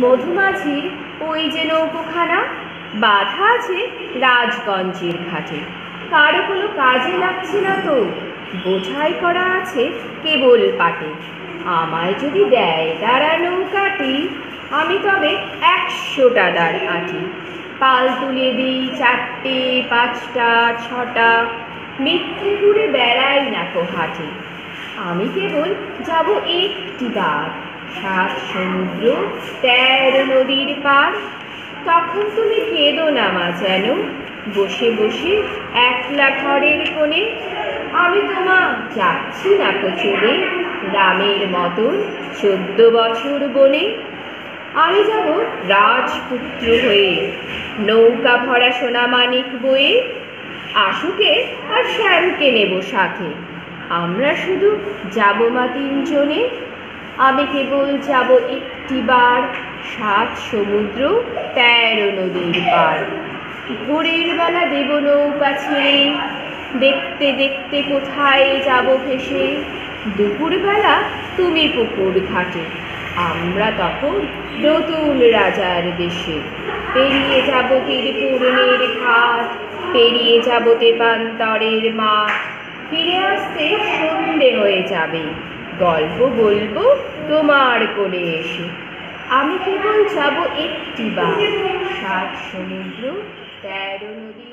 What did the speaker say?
মধুমাছির ওই যে নৌকোখানা, বাধা আছে রাজগঞ্জের ঘাটে। কারও কোনো কাজে লাগছে না তো, বোঝাই করা আছে কেবল পাটে। আমায় যদি দেয় দাঁড়া নৌকাটি, আমি তবে একশোটা দাঁড় আঁটি। পাল তুলে দিই চারটে, পাঁচটা, ছটা মিথ্যে ঘুরে বেড়াই না কো হাটে। আমি কেবল যাব একটি বার সাত সমুদ্র, তেরো নদীর পার। তখন তুমি কেঁদো না, মা যেন। বসে বসে একলা ঘরের কোণে। আমি তোমা যাচ্ছি না চলে রামের মতন চোদ্দ বছর বনে। আমি যাব রাজপুত্র হয়ে। নৌকা ভরা সোনা মানিক বয়ে। আশুকে আর শ্যামকে নেব সাথে। আমরা শুধু যাব মা তিনজনে। আমি কেবল যাব একটিবার সাত সমুদ্র, তেরো নদীর পার। ভোরের বেলা দেব নৌকা ছেড়ে দেখতে দেখতে কোথায় যাব ভেসে? দুপুরবেলা তুমি পুকুর ঘাটে, আমরা তখন নতুন রাজার দেশে। পেরিয়ে যাব তীরপূর্ণের ঘাট, পেরিয়ে যাব তেপান্তরের মাঠ। ফিরে আসতে সন্ধে হয়ে যাবে। গল্প বলব তোমার কোলে এসে। আমি কেবল যাব একটি বার। সাত সমুদ্র তেরো নদী